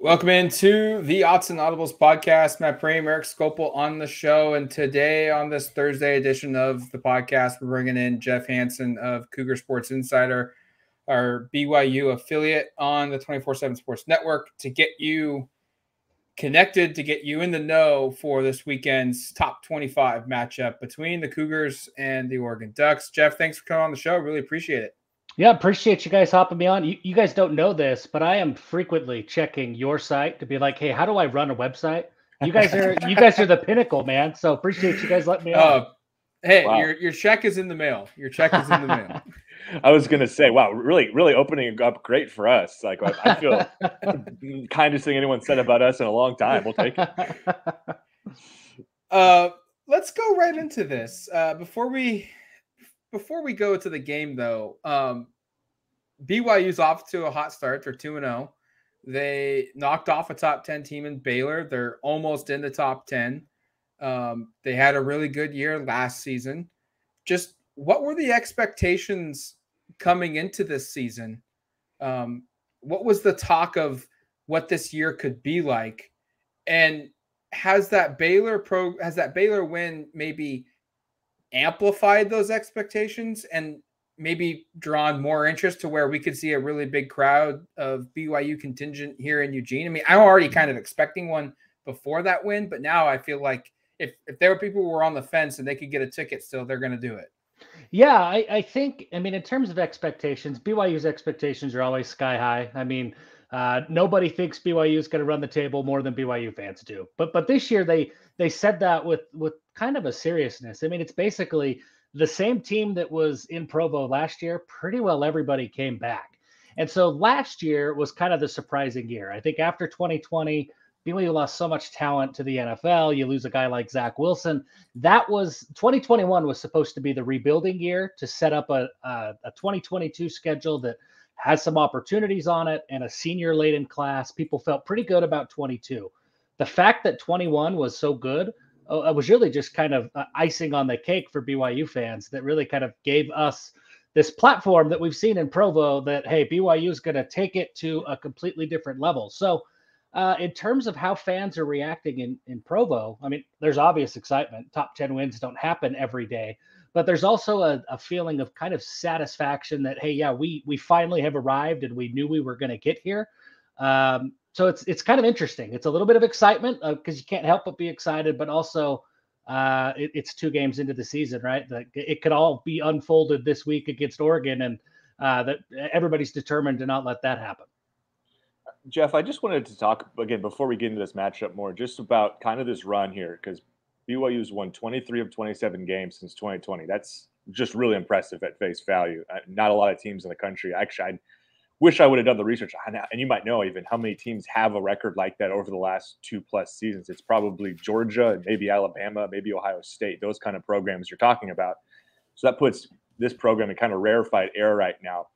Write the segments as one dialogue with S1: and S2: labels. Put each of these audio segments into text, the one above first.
S1: Welcome into the Autzen Audibles podcast. Matt Prehm, Erik Skopil on the show. And today, on this Thursday edition of the podcast, we're bringing in Jeff Hansen of Cougar Sports Insider, our BYU affiliate on the 24 7 Sports Network, to get you connected, to get you in the know for this weekend's top 25 matchup between the Cougars and the Oregon Ducks. Jeff, thanks for coming on the show. Really appreciate it.
S2: Yeah, appreciate you guys hopping me on. You, you guys don't know this, but I am frequently checking your site to be like, hey, how do I run a website? You guys are you guys are the pinnacle, man. So appreciate you guys letting me on. Uh,
S1: hey, wow. your your check is in the mail. Your check is in the mail.
S3: I was gonna say, wow, really, really opening up great for us. Like I feel kindest thing anyone said about us in a long time. We'll take it.
S1: Uh, let's go right into this. Uh, before we before we go to the game, though, um, BYU's off to a hot start. They're 2 0. They knocked off a top 10 team in Baylor. They're almost in the top 10. Um, they had a really good year last season. Just what were the expectations coming into this season? Um, what was the talk of what this year could be like? And has that Baylor pro has that Baylor win maybe amplified those expectations and maybe drawn more interest to where we could see a really big crowd of BYU contingent here in Eugene. I mean, I'm already kind of expecting one before that win, but now I feel like if if there were people who were on the fence and they could get a ticket still, they're going to do it.
S2: Yeah, I, I think. I mean, in terms of expectations, BYU's expectations are always sky high. I mean, uh, nobody thinks BYU is going to run the table more than BYU fans do. But but this year they they said that with with kind of a seriousness. I mean, it's basically the same team that was in Provo last year. Pretty well everybody came back, and so last year was kind of the surprising year. I think after 2020. BYU lost so much talent to the NFL. You lose a guy like Zach Wilson. That was 2021 was supposed to be the rebuilding year to set up a, a, a 2022 schedule that has some opportunities on it and a senior laden class. People felt pretty good about 22. The fact that 21 was so good uh, was really just kind of uh, icing on the cake for BYU fans that really kind of gave us this platform that we've seen in Provo that, hey, BYU is going to take it to a completely different level. So, uh, in terms of how fans are reacting in, in Provo, I mean, there's obvious excitement. Top 10 wins don't happen every day but there's also a, a, feeling of kind of satisfaction that hey yeah we we finally have arrived and we knew we were going to get here um, so it's it's kind of interesting it's a little bit of excitement because uh, you can't help but be excited but also uh, it, it's two games into the season right that it could all be unfolded this week against oregon and uh, that everybody's determined to not let that happen
S3: jeff i just wanted to talk again before we get into this matchup more just about kind of this run here because BYU's won 23 of 27 games since 2020. That's just really impressive at face value. Uh, not a lot of teams in the country. Actually, I wish I would have done the research. And you might know even how many teams have a record like that over the last two plus seasons. It's probably Georgia, maybe Alabama, maybe Ohio State, those kind of programs you're talking about. So that puts this program in kind of rarefied air right now.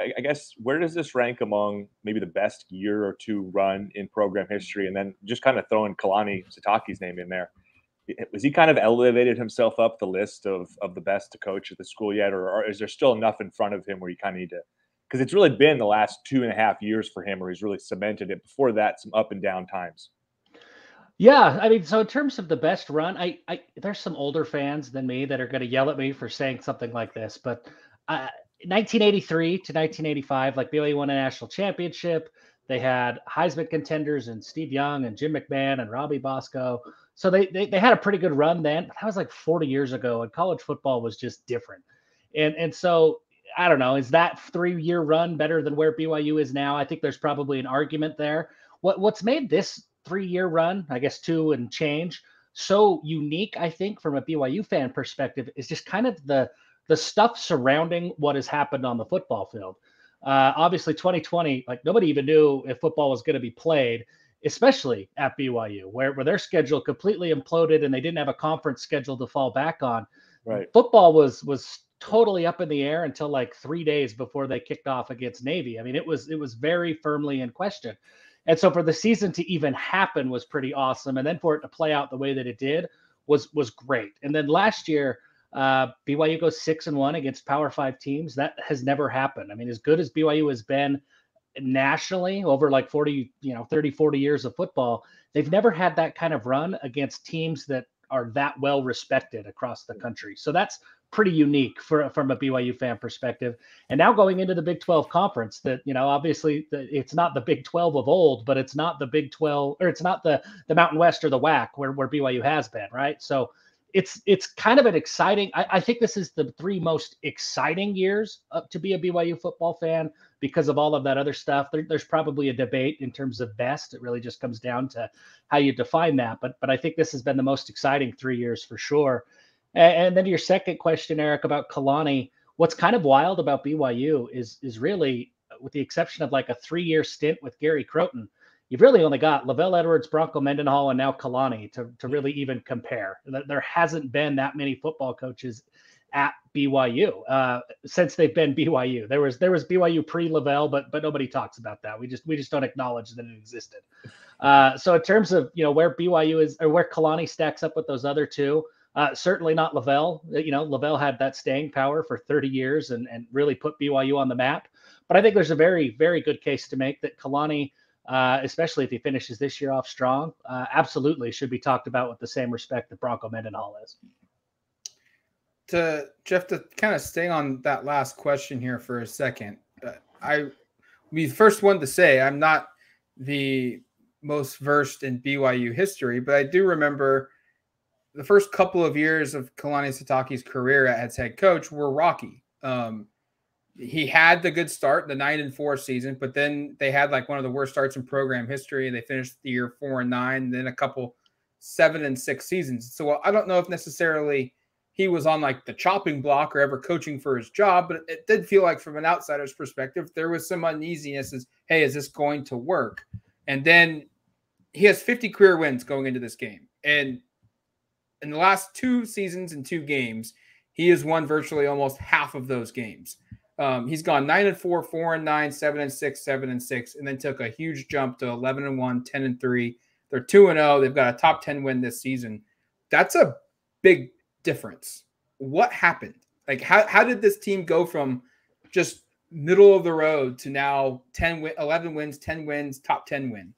S3: I guess where does this rank among maybe the best year or two run in program history? And then just kind of throwing Kalani Sitake's name in there was he kind of elevated himself up the list of of the best to coach at the school yet, or, or is there still enough in front of him where you kind of need to? Because it's really been the last two and a half years for him where he's really cemented it. Before that, some up and down times.
S2: Yeah, I mean, so in terms of the best run, I, I there's some older fans than me that are going to yell at me for saying something like this, but uh, 1983 to 1985, like BYU won a national championship. They had Heisman contenders and Steve Young and Jim McMahon and Robbie Bosco. So they, they they had a pretty good run then, that was like 40 years ago, and college football was just different. And and so I don't know, is that three year run better than where BYU is now? I think there's probably an argument there. What what's made this three year run, I guess two and change, so unique, I think, from a BYU fan perspective, is just kind of the the stuff surrounding what has happened on the football field. Uh, obviously, 2020, like nobody even knew if football was going to be played especially at BYU, where, where their schedule completely imploded and they didn't have a conference schedule to fall back on.
S3: Right.
S2: Football was was totally up in the air until like three days before they kicked off against Navy. I mean, it was it was very firmly in question. And so for the season to even happen was pretty awesome. And then for it to play out the way that it did was was great. And then last year, uh, BYU goes six and one against Power Five teams. That has never happened. I mean, as good as BYU has been nationally over like 40, you know, 30, 40 years of football, they've never had that kind of run against teams that are that well respected across the country. So that's pretty unique for from a BYU fan perspective. And now going into the Big 12 conference, that you know, obviously it's not the Big 12 of old, but it's not the Big 12 or it's not the the Mountain West or the WAC where where BYU has been, right? So it's it's kind of an exciting. I, I think this is the three most exciting years uh, to be a BYU football fan because of all of that other stuff. There, there's probably a debate in terms of best. It really just comes down to how you define that. But but I think this has been the most exciting three years for sure. And, and then your second question, Erik, about Kalani, what's kind of wild about BYU is is really, with the exception of like a three year stint with Gary Crowton, you've really only got LaVell Edwards, Bronco Mendenhall, and now Kalani to, to really even compare. There hasn't been that many football coaches at BYU uh, since they've been BYU. There was there was BYU pre LaVell, but but nobody talks about that. We just we just don't acknowledge that it existed. Uh, so in terms of you know where BYU is or where Kalani stacks up with those other two, uh, certainly not LaVell. You know LaVell had that staying power for 30 years and and really put BYU on the map. But I think there's a very very good case to make that Kalani uh, especially if he finishes this year off strong, uh, absolutely should be talked about with the same respect that Bronco Mendenhall is.
S1: To Jeff, to kind of stay on that last question here for a second, uh, I we first wanted to say I'm not the most versed in BYU history, but I do remember the first couple of years of Kalani Sitake's career as head coach were rocky. Um, he had the good start, the nine and four season, but then they had like one of the worst starts in program history. They finished the year four and nine, and then a couple seven and six seasons. So I don't know if necessarily he was on like the chopping block or ever coaching for his job, but it did feel like from an outsider's perspective, there was some uneasiness as, hey, is this going to work? And then he has 50 career wins going into this game. And in the last two seasons and two games, he has won virtually almost half of those games. Um, he's gone nine and four, four and nine, seven and six, seven and six, and then took a huge jump to 11 and one, 10 and three. They're two and zero. Oh. They've got a top 10 win this season. That's a big difference. What happened? Like, how, how did this team go from just middle of the road to now 10 11 wins, 10 wins, top 10 win?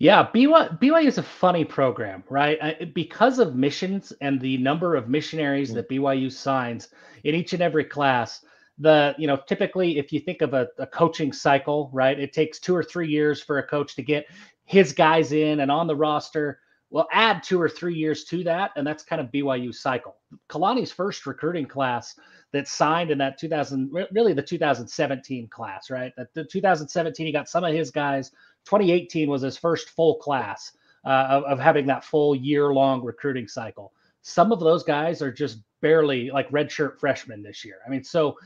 S2: Yeah, BYU, BYU is a funny program, right? Because of missions and the number of missionaries mm. that BYU signs in each and every class, the you know typically if you think of a, a, coaching cycle right it takes two or three years for a coach to get his guys in and on the roster well add two or three years to that and that's kind of byu cycle kalani's first recruiting class that signed in that 2000 really the 2017 class right that the 2017 he got some of his guys 2018 was his first full class uh, of, of having that full year long recruiting cycle some of those guys are just barely like redshirt freshmen this year. I mean, so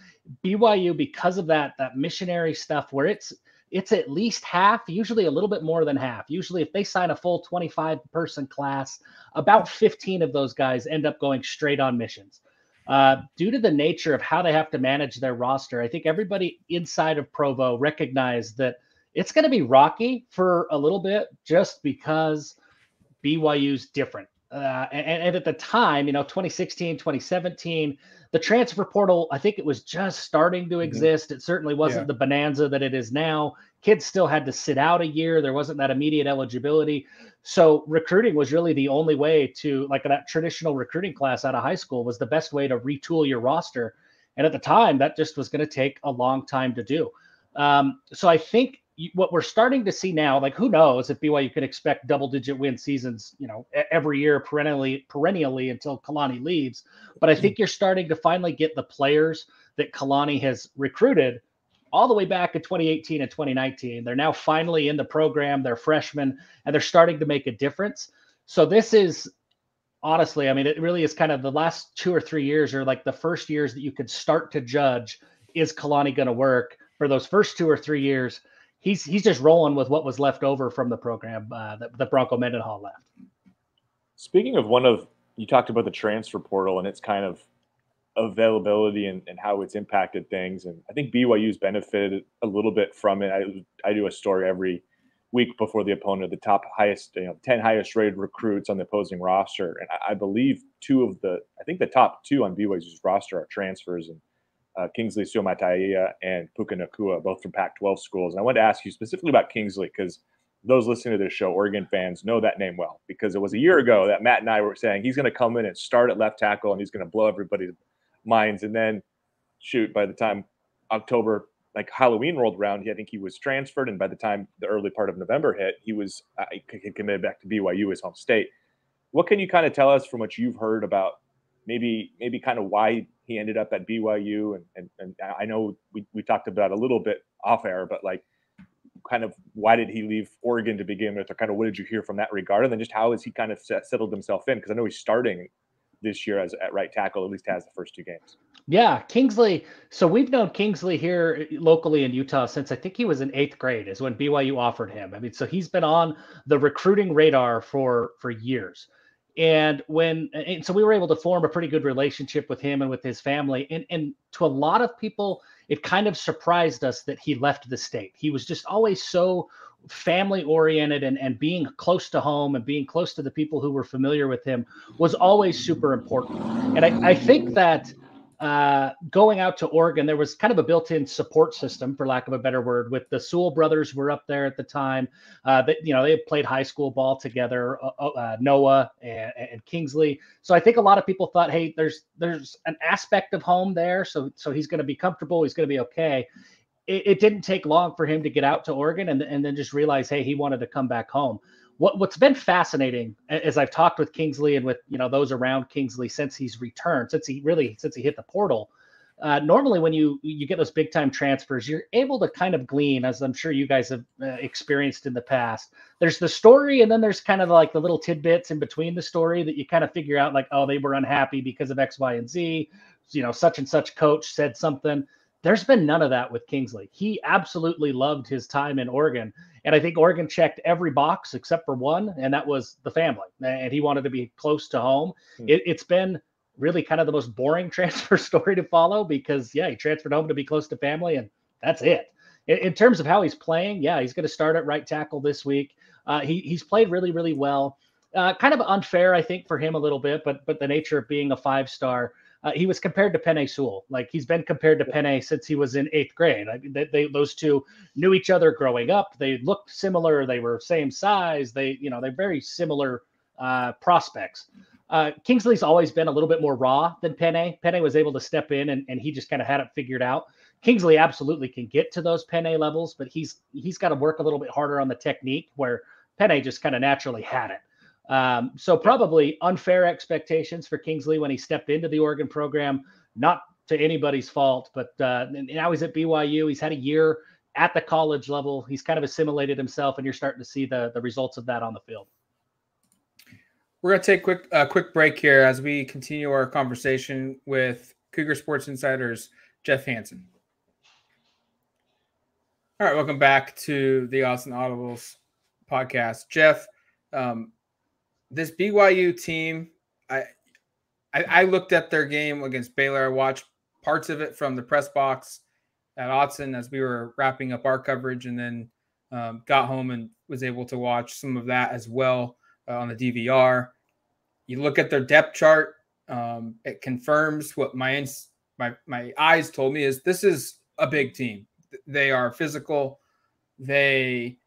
S2: BYU because of that that missionary stuff where it's it's at least half, usually a little bit more than half. Usually if they sign a full 25 person class, about 15 of those guys end up going straight on missions. Uh, due to the nature of how they have to manage their roster, I think everybody inside of Provo recognized that it's going to be rocky for a little bit just because BYU's different. Uh, and, and, at the time, you know, 2016, 2017, the transfer portal, I think it was just starting to mm-hmm. exist. Mm-hmm. It certainly wasn't yeah. the bonanza that it is now. Kids still had to sit out a year. There wasn't that immediate eligibility. So recruiting was really the only way to, like that traditional recruiting class out of high school, was the best way to retool your roster. And at the time, that just was going to take a long time to do. Um, so I think what we're starting to see now, like who knows if BYU can expect double digit win seasons, you know, every year perennially perennially until Kalani leaves. But I think you're starting to finally get the players that Kalani has recruited all the way back in 2018 and 2019. They're now finally in the program, they're freshmen, and they're starting to make a difference. So this is honestly, I mean, it really is kind of the last two or three years are like the first years that you could start to judge is Kalani going to work for those first two or three years he's he's just rolling with what was left over from the program uh, that, that Bronco Mendenhall left.
S3: Speaking of one of you talked about the transfer portal and its kind of availability and, and how it's impacted things, and I think BYU's benefited a little bit from it. I I do a story every week before the opponent, the top highest, you know, 10 highest rated recruits on the opposing roster. And I, I, believe two of the, I think the top two on BYU's roster are transfers. And uh, Kingsley Suamataia and Puka Nacua, both from Pac 12 schools. And I wanted to ask you specifically about Kingsley because those listening to this show, Oregon fans, know that name well because it was a year ago that Matt and I were saying he's going to come in and start at left tackle and he's going to blow everybody's minds. And then, shoot, by the time October, like Halloween rolled around, I think he was transferred. And by the time the early part of November hit, he was uh, committed back to BYU, his home state. What can you kind of tell us from what you've heard about maybe maybe kind of why he ended up at BYU? And, and, and I know we, we talked about a little bit off air, but like kind of why did he leave Oregon to begin with, or kind of what did you hear from that regard, and then just how has he kind of settled himself in? Because I know he's starting this year as at right tackle, at least has the first two games.
S2: Yeah, Kingsley. So we've known Kingsley here locally in Utah since I think he was in eighth grade, is when BYU offered him. I mean, so he's been on the recruiting radar for for years. And when and so we were able to form a pretty good relationship with him and with his family. And and to a lot of people, it kind of surprised us that he left the state. He was just always so family oriented and, and being close to home and being close to the people who were familiar with him was always super important. And I, I think that uh, going out to Oregon, there was kind of a built-in support system, for lack of a better word, with the Sewell brothers were up there at the time. Uh, that you know they played high school ball together, uh, uh, uh, Noah and, and, Kingsley. So I think a lot of people thought, hey, there's there's an aspect of home there, so so he's going to be comfortable, he's going to be okay. It, it, didn't take long for him to get out to Oregon and and then just realize, hey, he wanted to come back home what what's been fascinating as I've talked with Kingsley and with you know those around Kingsley since he's returned, since he really since he hit the portal. Uh, normally, when you you get those big time transfers, you're able to kind of glean, as I'm sure you guys have uh, experienced in the past. There's the story, and then there's kind of like the little tidbits in between the story that you kind of figure out, like, oh, they were unhappy because of X, Y, and Z. You know, such and such coach said something. There's been none of that with Kingsley. He absolutely loved his time in Oregon. And I think Oregon checked every box except for one, and that was the family. And he wanted to be close to home. Hmm. It, it's been really kind of the most boring transfer story to follow because, yeah, he transferred home to be close to family, and that's it. In, in terms of how he's playing, yeah, he's going to start at right tackle this week. Uh, he, he's played really, really well. Uh, kind of unfair, I think, for him a little bit, but but the nature of being a five star uh, he was compared to Penei Sewell. Like he's been compared to Penei since he was in eighth grade. I mean, they, they, those two knew each other growing up. They looked similar. They were same size. They, you know, they're very similar uh, prospects. Uh, Kingsley's always been a little bit more raw than Penei. Penei was able to step in and, and he just kind of had it figured out. Kingsley absolutely can get to those Penei levels, but he's he's got to work a little bit harder on the technique where Penei just kind of naturally had it. Um, so probably unfair expectations for Kingsley when he stepped into the Oregon program, not to anybody's fault, but uh, now he's at BYU. He's had a year at the college level. He's kind of assimilated himself, and you're starting to see the the results of that on the field.
S1: We're going to take a quick uh, quick break here as we continue our conversation with Cougar Sports Insider's Jeff Hansen. All right, welcome back to the Autzen Audibles podcast. Jeff, um, this BYU team, I, I, I looked at their game against Baylor. I watched parts of it from the press box at Autzen as we were wrapping up our coverage, and then um, got home and was able to watch some of that as well uh, on the DVR. You look at their depth chart; um, it confirms what my my my eyes told me is this is a big team. They are physical. They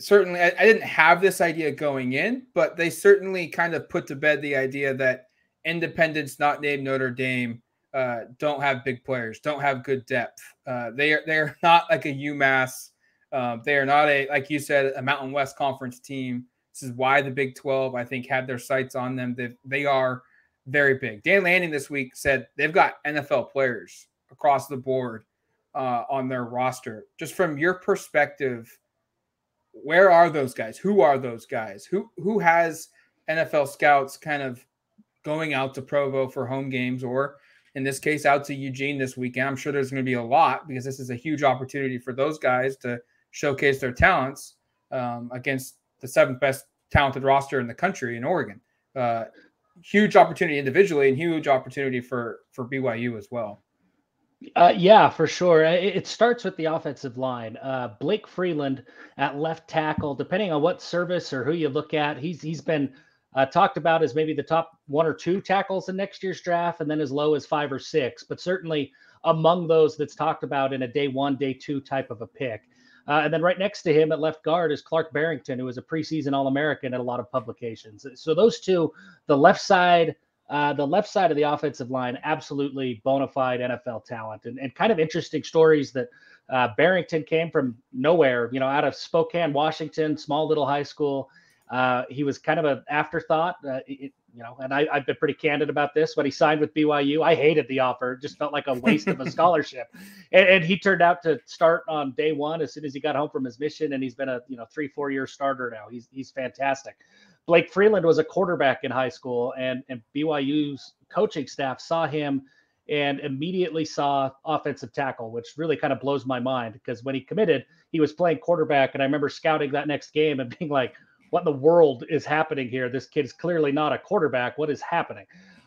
S1: certainly I, I, didn't have this idea going in, but they certainly kind of put to bed the idea that independents not named Notre Dame uh, don't have big players, don't have good depth. Uh, they are they are not like a UMass. Um, they are not a like you said a Mountain West Conference team. This is why the Big 12 I think had their sights on them. They they are very big. Dan Lanning this week said they've got NFL players across the board uh, on their roster. Just from your perspective where are those guys? Who are those guys? Who who has NFL scouts kind of going out to Provo for home games or in this case out to Eugene this weekend? I'm sure there's going to be a lot because this is a huge opportunity for those guys to showcase their talents um, against the seventh best talented roster in the country in Oregon. Uh, huge opportunity individually and huge opportunity for for BYU as well.
S2: Uh, yeah, for sure. It, it, starts with the offensive line. Uh, Blake Freeland at left tackle, depending on what service or who you look at, he's he's been uh, talked about as maybe the top one or two tackles in next year's draft, and then as low as five or six. But certainly among those that's talked about in a day one, day two type of a pick. Uh, and then right next to him at left guard is Clark Barrington, who was a preseason All American at a lot of publications. So those two, the left side, uh, the left side of the offensive line, absolutely bona fide NFL talent, and, and kind of interesting stories that uh, Barrington came from nowhere, you know, out of Spokane, Washington, small little high school. Uh, he was kind of an afterthought, uh, it, you know, and I, have been pretty candid about this. When he signed with BYU, I hated the offer; it just felt like a waste of a scholarship. And, and, he turned out to start on day one as soon as he got home from his mission, and he's been a you know three four year starter now. He's he's fantastic. Blake Freeland was a quarterback in high school, and and BYU's coaching staff saw him and immediately saw offensive tackle, which really kind of blows my mind because when he committed, he was playing quarterback. And I remember scouting that next game and being like, what in the world is happening here? This kid is clearly not a quarterback. What is happening?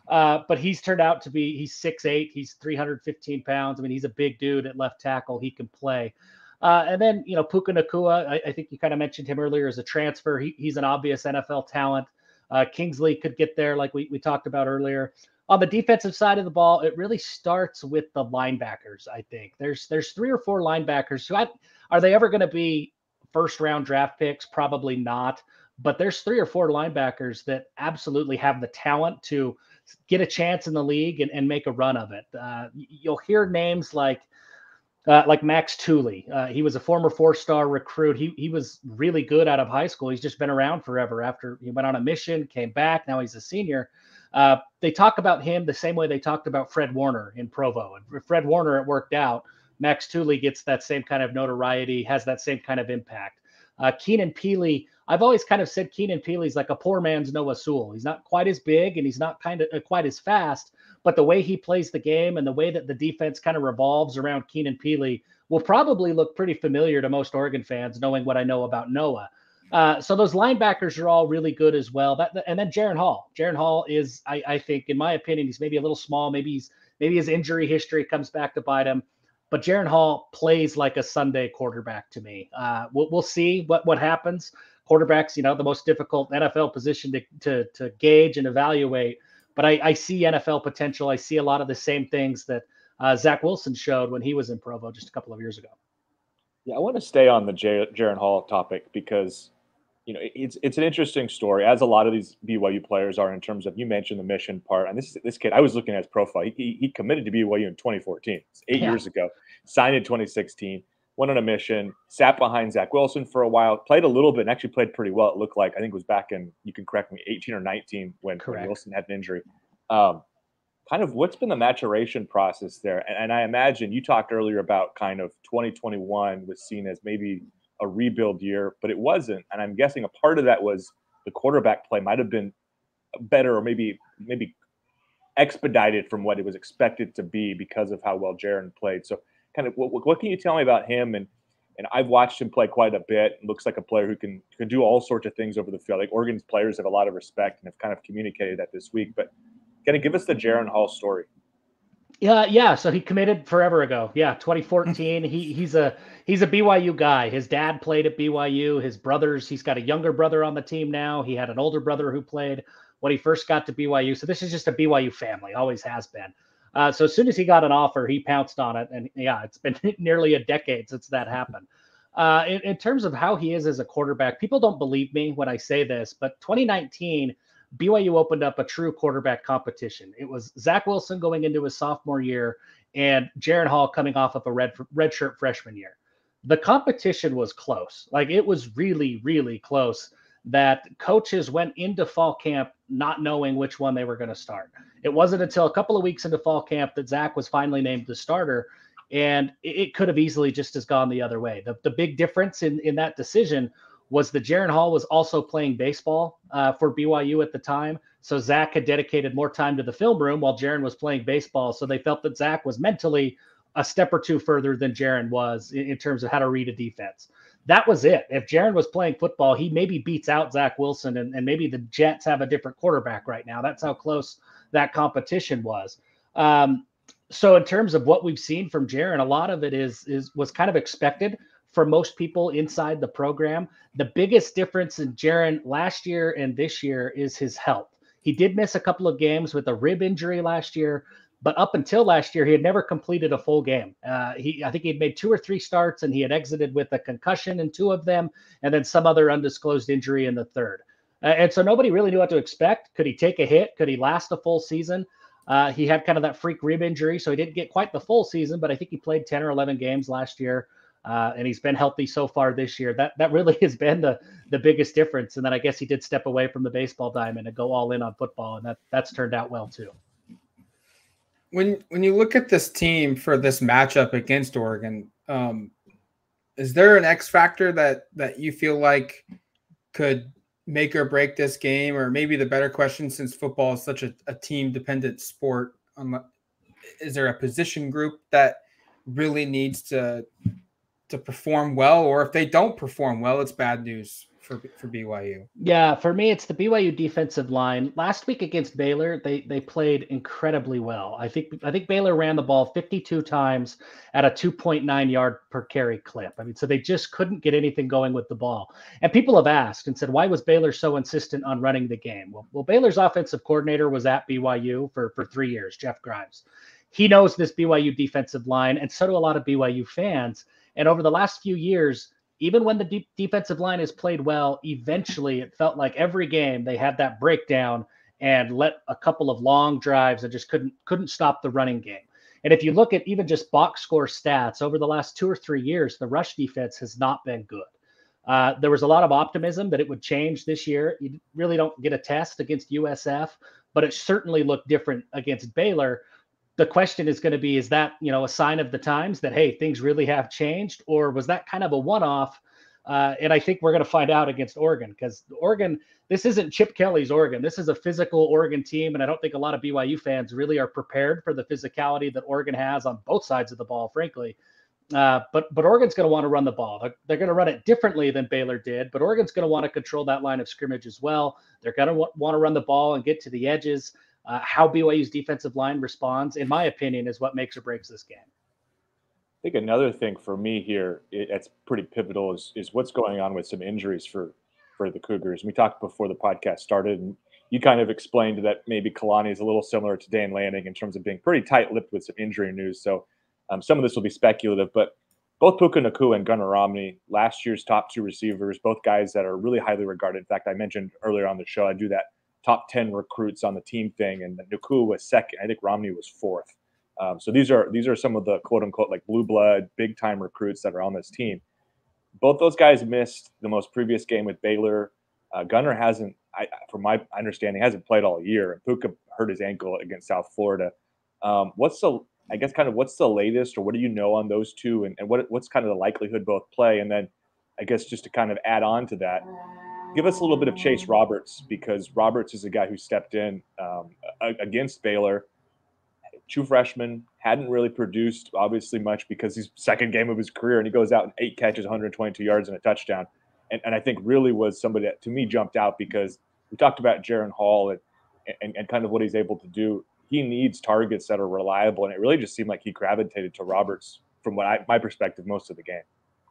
S2: Uh, but he's turned out to be, he's 6'8, he's 315 pounds. I mean, he's a big dude at left tackle. He can play. Uh, and then, you know, Puka Nacua, I, I, think you kind of mentioned him earlier as a transfer. He, he's an obvious NFL talent. Uh, Kingsley could get there, like we, we talked about earlier on the defensive side of the ball, it really starts with the linebackers. I think there's there's three or four linebackers who I, are they ever going to be first round draft picks? Probably not. But there's three or four linebackers that absolutely have the talent to get a chance in the league and, and make a run of it. Uh, you'll hear names like uh, like Max Tooley. Uh, he was a former four-star recruit. He he was really good out of high school. He's just been around forever. After he went on a mission, came back. Now he's a senior. Uh, they talk about him the same way they talked about Fred Warner in Provo. And Fred Warner, it worked out. Max Tooley gets that same kind of notoriety, has that same kind of impact. Uh, Keenan Pili, I've always kind of said Keenan Pili's like a poor man's Noah Sewell. He's not quite as big and he's not kind of uh, quite as fast, but the way he plays the game and the way that the defense kind of revolves around Keenan Pili will probably look pretty familiar to most Oregon fans, knowing what I know about Noah. Uh, so those linebackers are all really good as well. That and then Jaren Hall. Jaren Hall is, I, I, think, in my opinion, he's maybe a little small. Maybe he's maybe his injury history comes back to bite him. But Jaren Hall plays like a Sunday quarterback to me. Uh, we'll, we'll see what what happens. Quarterbacks, you know, the most difficult NFL position to to, to gauge and evaluate. But I, I see NFL potential. I see a lot of the same things that uh, Zach Wilson showed when he was in Provo just a couple of years ago.
S3: Yeah, I want to stay on the J- Jaren Hall topic because you know, it's it's an interesting story, as a lot of these BYU players are in terms of you mentioned the mission part. And this this kid, I was looking at his profile. He, he committed to BYU in 2014, eight yeah. years ago. Signed in 2016. Went on a mission. Sat behind Zach Wilson for a while. Played a little bit, and actually played pretty well. It looked like I think it was back in you can correct me, 18 or 19 when, when Wilson had an injury. Um, kind of what's been the maturation process there? And, and I imagine you talked earlier about kind of 2021 was seen as maybe a rebuild year, but it wasn't. And I'm guessing a part of that was the quarterback play might have been better or maybe maybe expedited from what it was expected to be because of how well Jaren played. So kind of what, what can you tell me about him and and I've watched him play quite a bit. Looks like a player who can can do all sorts of things over the field. Like Oregon's players have a lot of respect and have kind of communicated that this week. But kind of give us the Jaren Hall story.
S2: Yeah, yeah. So he committed forever ago. Yeah, 2014. he he's a he's a BYU guy. His dad played at BYU. His brothers. He's got a younger brother on the team now. He had an older brother who played when he first got to BYU. So this is just a BYU family. Always has been. Uh, so as soon as he got an offer, he pounced on it, and yeah, it's been nearly a decade since that happened. Uh, in, in terms of how he is as a quarterback, people don't believe me when I say this, but 2019 BYU opened up a true quarterback competition. It was Zach Wilson going into his sophomore year and Jaren Hall coming off of a red redshirt freshman year. The competition was close. Like it was really, really close that coaches went into fall camp not knowing which one they were going to start. It wasn't until a couple of weeks into fall camp that Zach was finally named the starter. And it could have easily just as gone the other way. The, the big difference in, in that decision was that Jaren Hall was also playing baseball uh, for BYU at the time. So Zach had dedicated more time to the film room while Jaren was playing baseball. So they felt that Zach was mentally a step or two further than Jaren was in, in terms of how to read a defense. That was it. If Jaren was playing football, he maybe beats out Zach Wilson, and, and maybe the Jets have a different quarterback right now. That's how close that competition was. Um, so in terms of what we've seen from Jaren, a lot of it is is was kind of expected for most people inside the program. The biggest difference in Jaren last year and this year is his health. He did miss a couple of games with a rib injury last year, But up until last year, he had never completed a full game. Uh, he, I think he'd made two or three starts, and he had exited with a concussion in two of them, and then some other undisclosed injury in the third. Uh, and so nobody really knew what to expect. Could he take a hit? Could he last a full season? Uh, he had kind of that freak rib injury, so he didn't get quite the full season, but I think he played 10 or 11 games last year. Uh, and he's been healthy so far this year. That that really has been the the biggest difference. And then I guess he did step away from the baseball diamond and go all in on football, and that that's turned out well too.
S1: When when you look at this team for this matchup against Oregon, um, is there an X factor that that you feel like could make or break this game? Or maybe the better question, since football is such a, a team dependent sport, um, is there a position group that really needs to to perform well, or if they don't perform well, it's bad news for for BYU.
S2: Yeah, for me, it's the BYU defensive line. Last week against Baylor, they they played incredibly well. I think I think Baylor ran the ball 52 times at a 2.9 yard per carry clip. I mean, so they just couldn't get anything going with the ball. And people have asked and said, why was Baylor so insistent on running the game? Well, well, Baylor's offensive coordinator was at BYU for for three years, Jeff Grimes. He knows this BYU defensive line, and so do a lot of BYU fans. And over the last few years, even when the deep defensive line has played well, eventually it felt like every game they had that breakdown and let a couple of long drives and just couldn't couldn't stop the running game. And if you look at even just box score stats over the last two or three years, the rush defense has not been good. Uh, there was a lot of optimism that it would change this year. You really don't get a test against USF, but it certainly looked different against Baylor the question is going to be is that you know a sign of the times that hey things really have changed or was that kind of a one-off uh, and i think we're going to find out against oregon because oregon this isn't chip kelly's oregon this is a physical oregon team and i don't think a lot of byu fans really are prepared for the physicality that oregon has on both sides of the ball frankly uh, but but Oregon's going to want to run the ball. They're, they're going to run it differently than Baylor did, but Oregon's going to want to control that line of scrimmage as well. They're going to want to run the ball and get to the edges. Uh, how BYU's defensive line responds, in my opinion, is what makes or breaks this game.
S3: I think another thing for me here that's pretty pivotal is, is what's going on with some injuries for for the Cougars. We talked before the podcast started, and you kind of explained that maybe Kalani is a little similar to Dan Lanning in terms of being pretty tight-lipped with some injury news. So um, some of this will be speculative, but both Puka Nacua and Gunnar Romney, last year's top two receivers, both guys that are really highly regarded. In fact, I mentioned earlier on the show, I do that top 10 recruits on the team thing, and Nacua was second. I think Romney was fourth. Um, so these are these are some of the quote unquote like blue blood, big time recruits that are on this team. Both those guys missed the most previous game with Baylor. Uh, Gunnar hasn't, I, from my understanding, hasn't played all year. And Puka hurt his ankle against South Florida. Um, what's the, I guess, kind of what's the latest, or what do you know on those two, and, and what what's kind of the likelihood both play? And then, I guess just to kind of add on to that, give us a little bit of Chase Roberts because Roberts is a guy who stepped in um, against Baylor. True freshman, hadn't really produced obviously much because he's second game of his career and he goes out and eight catches, 122 yards and a touchdown. And, and I think really was somebody that to me jumped out because we talked about Jaren Hall and, and, and kind of what he's able to do. He needs targets that are reliable. And it really just seemed like he gravitated to Roberts from what I, my perspective most of the game.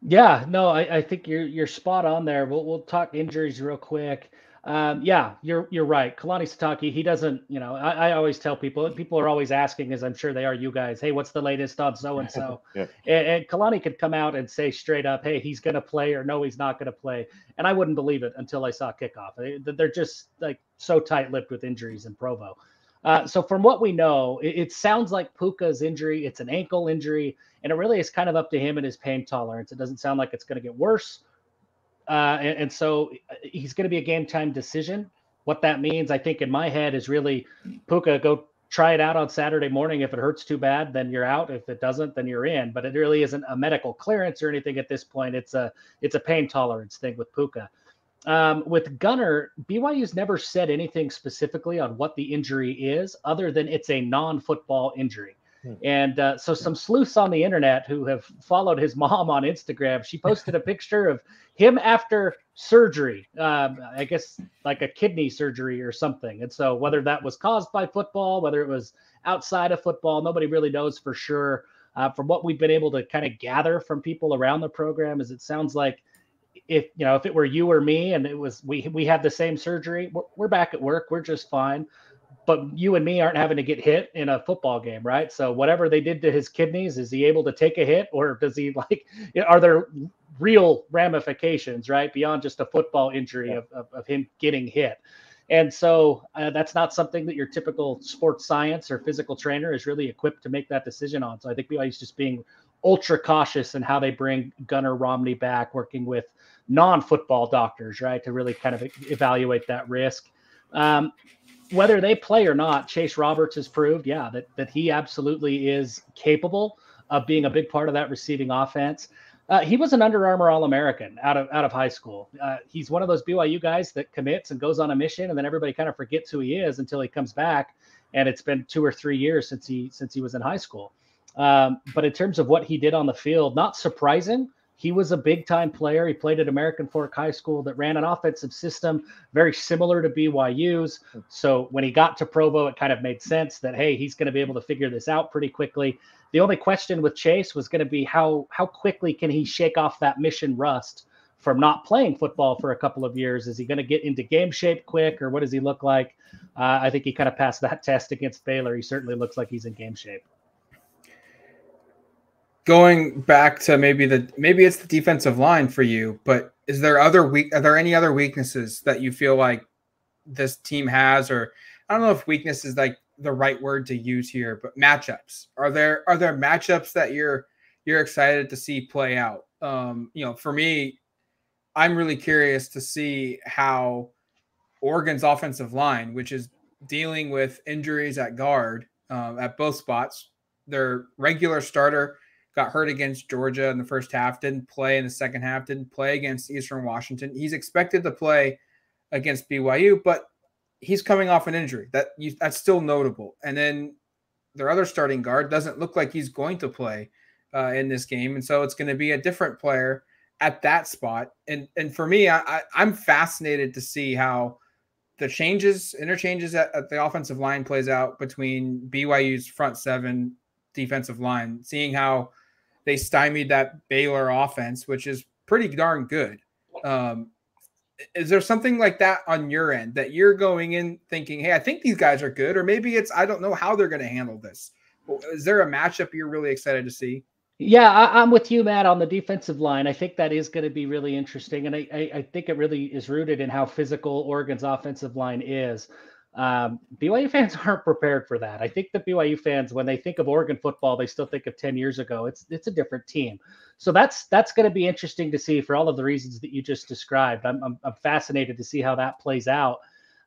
S2: Yeah, no, I, I think you're you're spot on there. We'll we'll talk injuries real quick. Um, yeah, you're you're right. Kalani Sitake, he doesn't, you know, I, I, always tell people, people are always asking, as I'm sure they are you guys, hey, what's the latest on so and so? And Kalani could come out and say straight up, hey, he's gonna play or no, he's not gonna play. And I wouldn't believe it until I saw kickoff. They're just like so tight-lipped with injuries in Provo. Uh, so from what we know, it, it, sounds like Puka's injury. It's an ankle injury, and it really is kind of up to him and his pain tolerance. It doesn't sound like it's going to get worse, uh, and, and, so uh, he's going to be a game time decision. What that means, I think, in my head, is really Puka go try it out on Saturday morning. If it hurts too bad, then you're out. If it doesn't, then you're in. But it really isn't a medical clearance or anything at this point. It's a it's a pain tolerance thing with Puka. Um, with Gunnar, BYU's never said anything specifically on what the injury is, other than it's a non-football injury. Hmm. And uh, so, some sleuths on the internet who have followed his mom on Instagram, she posted a picture of him after surgery, um, I guess like a kidney surgery or something. And so, whether that was caused by football, whether it was outside of football, nobody really knows for sure. Uh, from what we've been able to kind of gather from people around the program, is it sounds like if you know if it were you or me and it was we we had the same surgery we're, we're back at work we're just fine but you and me aren't having to get hit in a football game, right? So whatever they did to his kidneys, is he able to take a hit, or does he like? Are there real ramifications, right, beyond just a football injury yeah. of, of, of, him getting hit? And so uh, that's not something that your typical sports science or physical trainer is really equipped to make that decision on. So I think BYU's just being ultra cautious in how they bring Gunnar Romney back, working with non-football doctors, right, to really kind of evaluate that risk. Um, whether they play or not, Chase Roberts has proved, yeah, that that he absolutely is capable of being a big part of that receiving offense. Uh, he was an Under Armour All American out of out of high school. Uh, he's one of those BYU guys that commits and goes on a mission, and then everybody kind of forgets who he is until he comes back. And it's been two or three years since he since he was in high school. Um, but in terms of what he did on the field, not surprising. He was a big time player. He played at American Fork High School that ran an offensive system very similar to BYU's. So when he got to Provo, it kind of made sense that, hey, he's going to be able to figure this out pretty quickly. The only question with Chase was going to be how how quickly can he shake off that mission rust from not playing football for a couple of years? Is he going to get into game shape quick, or what does he look like? Uh, I think he kind of passed that test against Baylor. He certainly looks like he's in game shape.
S1: Going back to maybe the maybe it's the defensive line for you, but is there other weak? Are there any other weaknesses that you feel like this team has, or I don't know if weakness is like the right word to use here, but matchups. Are there are there matchups that you're you're excited to see play out? Um, you know, for me, I'm really curious to see how Oregon's offensive line, which is dealing with injuries at guard um, at both spots, their regular starter got hurt against Georgia in the first half, didn't play in the second half, didn't play against Eastern Washington. He's expected to play against BYU, but he's coming off an injury. That you, that's still notable. And then their other starting guard doesn't look like he's going to play uh, in this game, and so it's going to be a different player at that spot. And and for me, I, I am fascinated to see how the changes, interchanges at, at the offensive line plays out between BYU's front seven defensive line, seeing how they stymied that Baylor offense, which is pretty darn good. Um, is there something like that on your end that you're going in thinking, hey, I think these guys are good, or maybe it's I don't know how they're going to handle this. Is there a matchup you're really excited to see?
S2: Yeah, I, am with you, Matt, on the defensive line. I think that is going to be really interesting, and I, I, I think it really is rooted in how physical Oregon's offensive line is. Um, BYU fans aren't prepared for that. I think the BYU fans, when they think of Oregon football, they still think of 10 years ago. It's it's a different team. So that's that's going to be interesting to see for all of the reasons that you just described. I'm I'm, I'm fascinated to see how that plays out.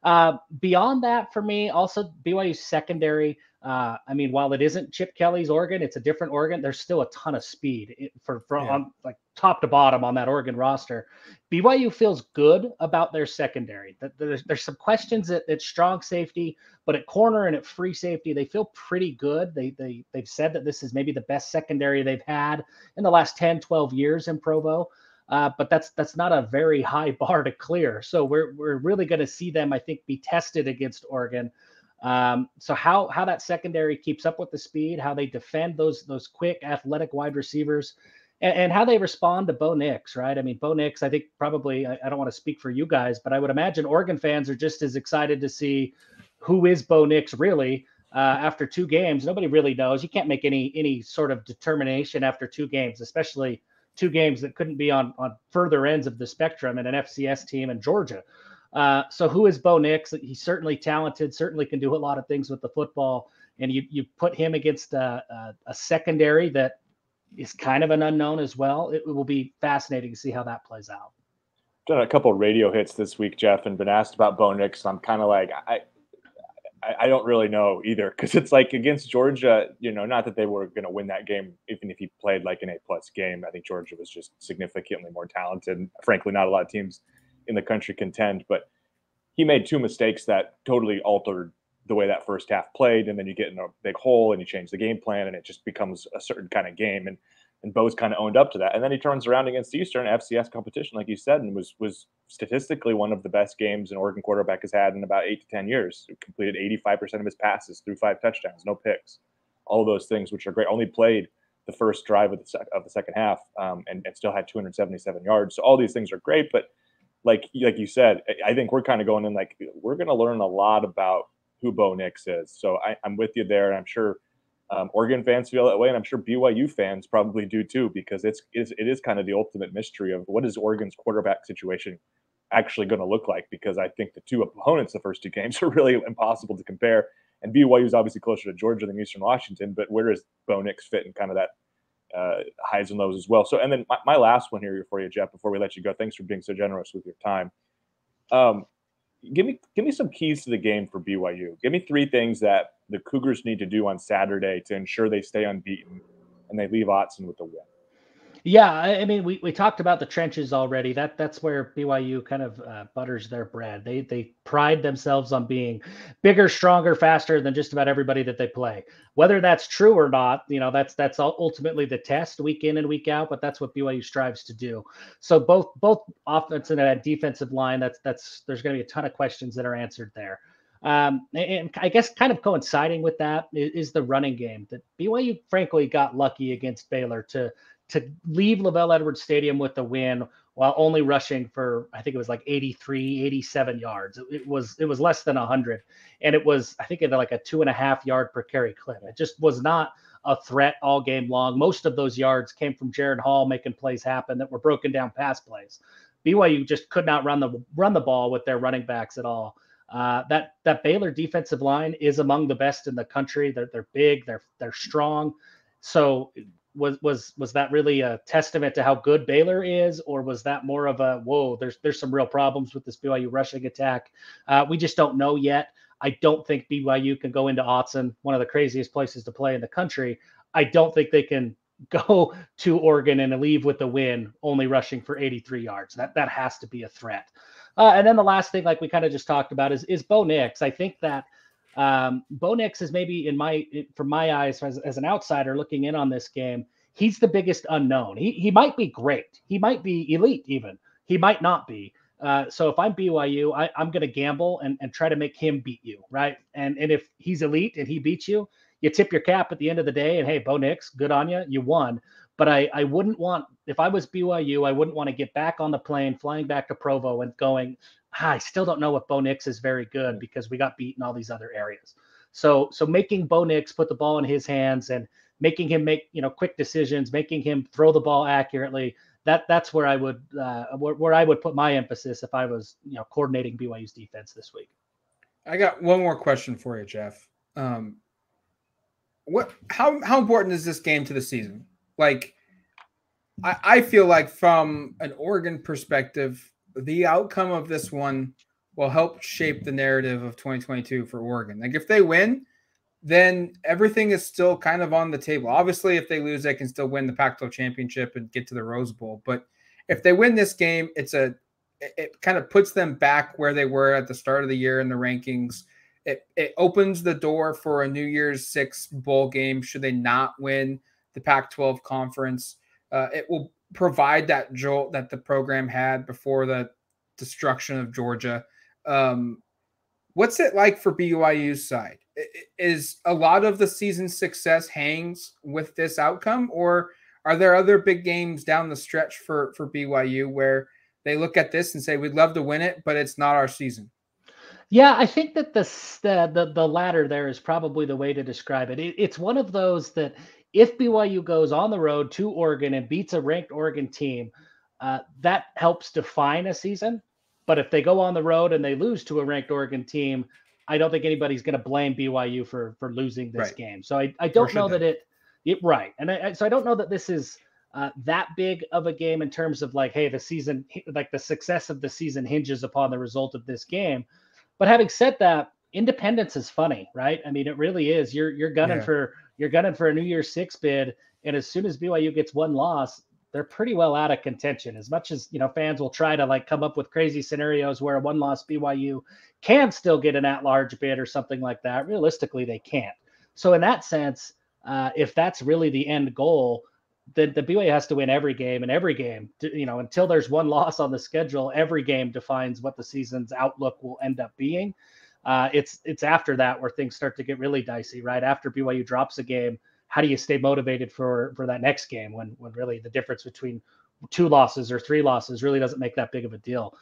S2: Uh, beyond that, for me, also BYU secondary. Uh, I mean, while it isn't Chip Kelly's Oregon, it's a different Oregon. There's still a ton of speed for, for yeah. on like top to bottom on that Oregon roster. BYU feels good about their secondary. There's, there's some questions at, at strong safety, but at corner and at free safety, they feel pretty good. They they they've said that this is maybe the best secondary they've had in the last 10, 12 years in Provo. Uh, but that's that's not a very high bar to clear. So we're we're really going to see them, I think, be tested against Oregon. Um, so how how that secondary keeps up with the speed, how they defend those those quick athletic wide receivers, and, and how they respond to Bo Nix, right? I mean, Bo Nix, I think probably I, I don't want to speak for you guys, but I would imagine Oregon fans are just as excited to see who is Bo Nix really. Uh, after two games, nobody really knows. You can't make any any sort of determination after two games, especially two games that couldn't be on on further ends of the spectrum in an FCS team in Georgia. Uh, so who is Bo Nix? He's certainly talented, certainly can do a lot of things with the football. And you you put him against a, a, a secondary that is kind of an unknown as well. It, it, will be fascinating to see how that plays out.
S3: Done a couple radio hits this week, Jeff, and been asked about Bo Nix. I'm kind of like I, I don't really know either because it's like against Georgia, you know, not that they were going to win that game, even if he played like an A plus game. I think Georgia was just significantly more talented. Frankly, not a lot of teams in the country contend. But he made two mistakes that totally altered the way that first half played, and then you get in a big hole and you change the game plan, and it just becomes a certain kind of game. And and Bo's kind of owned up to that. And then he turns around against Eastern FCS competition, like you said, and was was statistically one of the best games an Oregon quarterback has had in about eight to ten years. He completed 85% of his passes through five touchdowns, no picks, all those things which are great. Only played the first drive of the, sec- of the second half um, and, and still had 277 yards. So all these things are great, but like like you said, I think we're kind of going in like we're going to learn a lot about who Bo Nix is. So I, am with you there. and I'm sure um, Oregon fans feel that way, and I'm sure BYU fans probably do too, because it's, it's it is kind of the ultimate mystery of what is Oregon's quarterback situation actually going to look like. Because I think the two opponents the first two games are really impossible to compare. And BYU is obviously closer to Georgia than Eastern Washington, but where does Bo Nix fit in kind of that uh, highs and lows as well? So, and then my, my, last one here for you, Jeff, before we let you go. Thanks for being so generous with your time. Um, give me give me some keys to the game for BYU. Give me three things that the Cougars need to do on Saturday to ensure they stay unbeaten and they leave Autzen with the win.
S2: Yeah, I mean, we, we talked about the trenches already. That that's where BYU kind of uh, butters their bread. They they pride themselves on being bigger, stronger, faster than just about everybody that they play. Whether that's true or not, you know, that's that's ultimately the test week in and week out. But that's what BYU strives to do. So both both offense and that defensive line. That's that's there's going to be a ton of questions that are answered there. Um, and I guess kind of coinciding with that is, the running game that BYU frankly got lucky against Baylor to to leave LaVell Edwards Stadium with the win while only rushing for I think it was like 83, 87 yards. It, it was it was less than 100, and it was I think it like a two and a half yard per carry clip. It just was not a threat all game long. Most of those yards came from Jaren Hall making plays happen that were broken down pass plays. BYU just could not run the run the ball with their running backs at all. Uh, that that Baylor defensive line is among the best in the country. They're they're big. They're they're strong. So was was was that really a testament to how good Baylor is, or was that more of a whoa? There's there's some real problems with this BYU rushing attack. Uh, we just don't know yet. I don't think BYU can go into Autzen, one of the craziest places to play in the country. I don't think they can go to Oregon and leave with a win, only rushing for 83 yards. That that has to be a threat. Uh, and then the last thing, like we kind of just talked about, is is Bo Nix. I think that um, Bo Nix is maybe in my from my eyes as, as an outsider looking in on this game, he's the biggest unknown. He he might be great. He might be elite even. He might not be. Uh, so if I'm BYU, I, am going to gamble and, and try to make him beat you, right? And and if he's elite and he beats you, you tip your cap at the end of the day. And hey, Bo Nix, good on you, you won. But I I wouldn't want if I was BYU, I wouldn't want to get back on the plane, flying back to Provo, and going, I still don't know if Bo Nix is very good because we got beat in all these other areas. So so making Bo Nix put the ball in his hands and making him make you know quick decisions, making him throw the ball accurately. That that's where I would uh, where, where I would put my emphasis if I was you know coordinating BYU's defense this week.
S1: I got one more question for you, Jeff. Um, what how how important is this game to the season? Like, I, I feel like from an Oregon perspective, the outcome of this one will help shape the narrative of 2022 for Oregon. Like if they win, then everything is still kind of on the table. Obviously, if they lose, they can still win the Pac-12 championship and get to the Rose Bowl. But if they win this game, it's a it kind of puts them back where they were at the start of the year in the rankings. It it opens the door for a New Year's Six bowl game should they not win the Pac-12 conference. Uh, it will provide that jolt that the program had before the destruction of Georgia. Um, what's it like for BYU's side? Is a lot of the season's success hangs with this outcome, or are there other big games down the stretch for for BYU where they look at this and say we'd love to win it, but it's not our season?
S2: Yeah, I think that the the the, the latter there is probably the way to describe it. it. It's one of those that if BYU goes on the road to Oregon and beats a ranked Oregon team, uh, that helps define a season. But if they go on the road and they lose to a ranked Oregon team, I don't think anybody's going to blame BYU for for losing this right. game. So I, I don't know that it, it right, and I, so I don't know that this is uh, that big of a game in terms of like, hey, the season, like the success of the season hinges upon the result of this game. But having said that, independence is funny, right? I mean, it really is. You're you're gunning yeah. for you're gunning for a New Year's Six bid, and as soon as BYU gets one loss, they're pretty well out of contention. As much as you know, fans will try to like come up with crazy scenarios where a one-loss BYU can still get an at-large bid or something like that. Realistically, they can't. So in that sense, uh, if that's really the end goal, then the BYU has to win every game, and every game, you know, until there's one loss on the schedule, every game defines what the season's outlook will end up being. Uh, it's it's after that where things start to get really dicey, right? After BYU drops a game, how do you stay motivated for for that next game when when really the difference between two losses or three losses really doesn't make that big of a deal?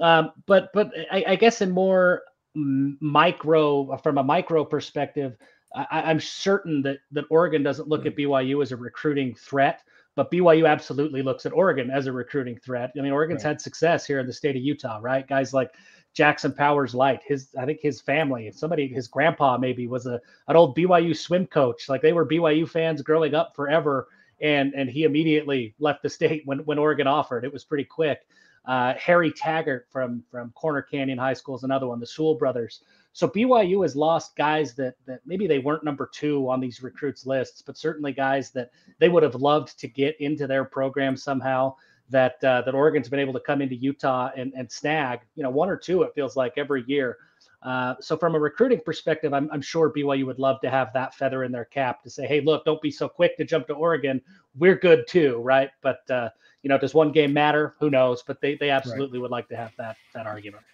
S2: Um, but but I, I guess in more micro from a micro perspective, I, am certain that that Oregon doesn't look at BYU as a recruiting threat, but BYU absolutely looks at Oregon as a recruiting threat. I mean, Oregon's right. had success here in the state of Utah, right? Guys like Jackson Powers Light, his I think his family, somebody, his grandpa maybe was a an old BYU swim coach. Like they were BYU fans growing up forever, and and he immediately left the state when when Oregon offered. It was pretty quick. Uh, Harry Taggart from from Corner Canyon High School is another one. The Sewell brothers. So BYU has lost guys that that maybe they weren't number two on these recruits lists, but certainly guys that they would have loved to get into their program somehow. That uh, that Oregon's been able to come into Utah and and snag, you know, one or two. It feels like every year. Uh, so from a recruiting perspective, I'm, I'm sure BYU would love to have that feather in their cap to say, hey, look, don't be so quick to jump to Oregon. We're good too, right? But uh, you know, does one game matter? Who knows? But they they absolutely right. would like to have that that argument.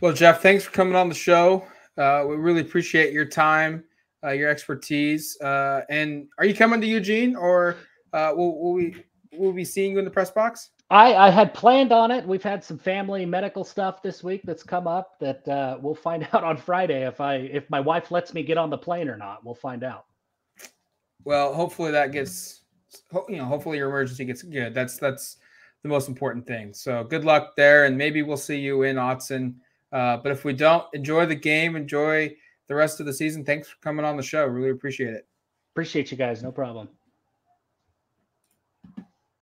S1: Well, Jeff, thanks for coming on the show. Uh, we really appreciate your time, uh, your expertise. Uh, and are you coming to Eugene, or uh, will, will we will be seeing you in the press box?
S2: I, I had planned on it. We've had some family medical stuff this week that's come up that uh, we'll find out on Friday if I if my wife lets me get on the plane or not. We'll find out.
S1: Well, hopefully that gets you know hopefully your emergency gets good. That's that's the most important thing. So good luck there, and maybe we'll see you in Autzen. Uh, but if we don't, enjoy the game, enjoy the rest of the season. Thanks for coming on the show. Really appreciate it.
S2: Appreciate you guys. No problem.